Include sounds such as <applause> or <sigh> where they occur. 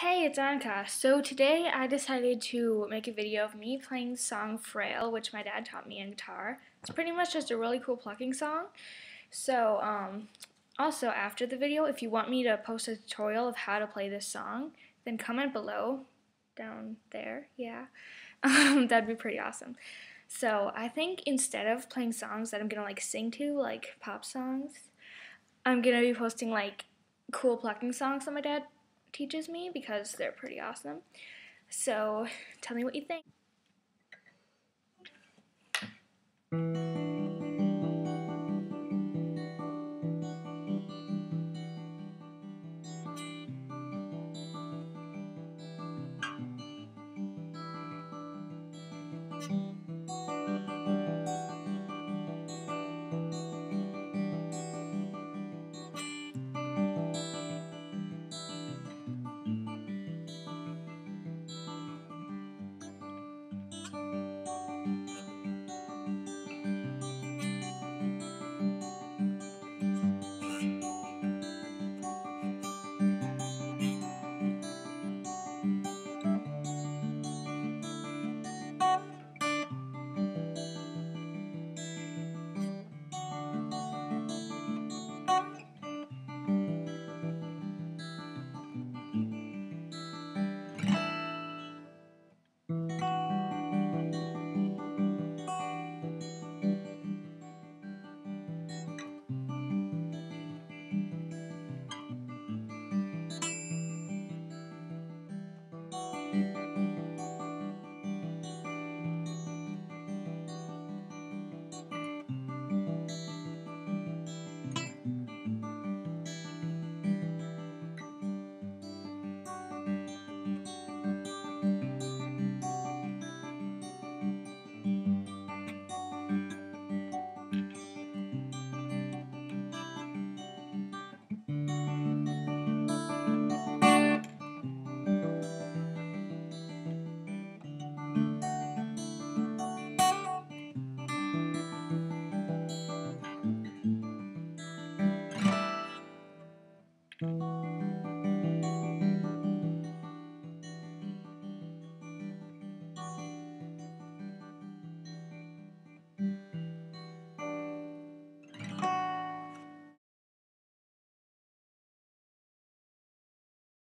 Hey, it's Anika. So today I decided to make a video of me playing song Frail, which my dad taught me on guitar. It's pretty much just a really cool plucking song. So, um, also after the video, if you want me to post a tutorial of how to play this song, then comment below, down there, yeah. <laughs> Um, that'd be pretty awesome. So I think instead of playing songs that I'm gonna like sing to, like pop songs, I'm gonna be posting like cool plucking songs that my dad teaches me because they're pretty awesome. So tell me what you think.